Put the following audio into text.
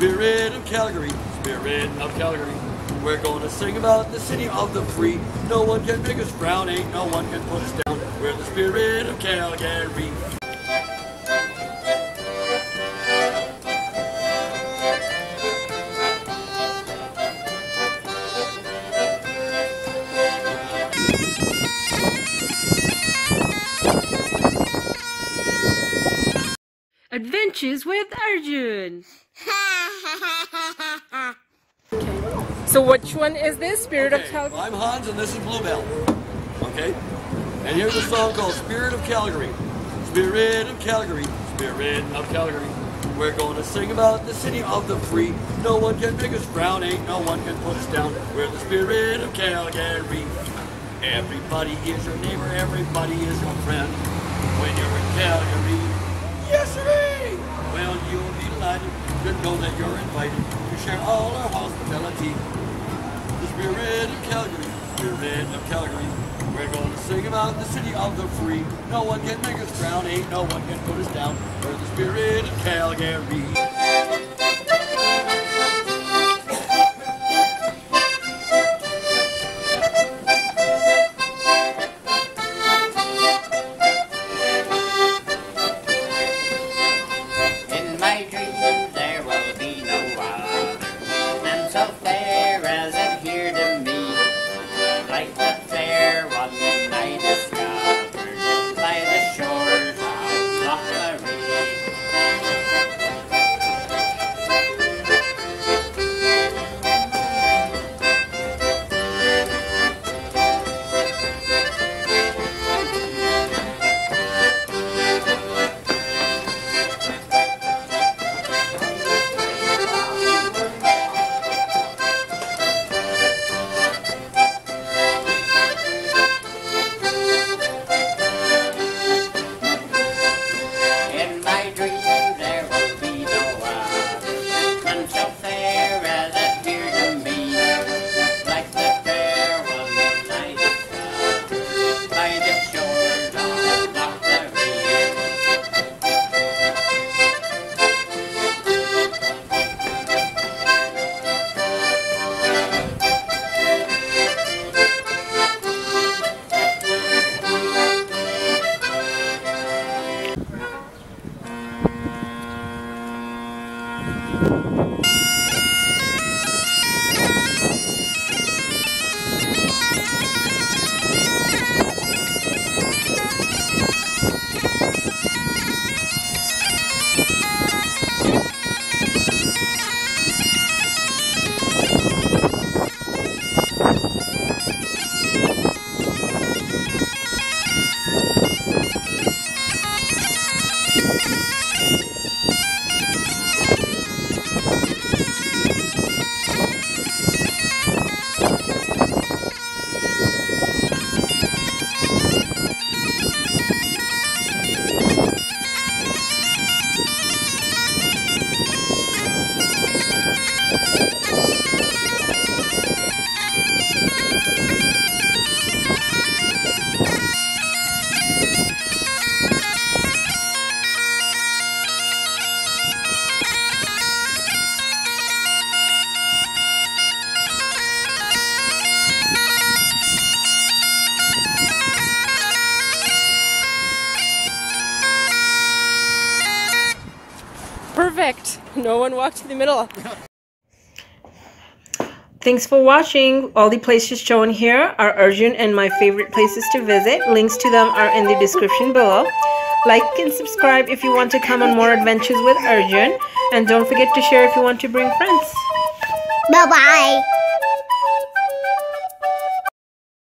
spirit of Calgary, spirit of Calgary. We're going to sing about the city of the free. No one can make us frown, ain't no one can put us down. We're the spirit of Calgary. Adventures with Arjun. So which one is this? Spirit of Calgary? I'm Hans and this is Blue Belle. Okay? And here's a song called Spirit of Calgary. Spirit of Calgary, Spirit of Calgary. We're going to sing about the city of the free. No one can make us frown, ain't no one can put us down. We're the spirit of Calgary. Everybody is your neighbor, everybody is your friend. When you're in Calgary, know that you're invited to share all our hospitality. The spirit of Calgary, spirit of Calgary. We're going to sing about the city of the free. No one can make us drown, ain't no one can put us down. We're the spirit of Calgary. Perfect. No one walked in the middle. Thanks for watching. All the places shown here are Arjun and my favorite places to visit. Links to them are in the description below. Like and subscribe if you want to come on more adventures with Arjun. And don't forget to share if you want to bring friends. Bye bye.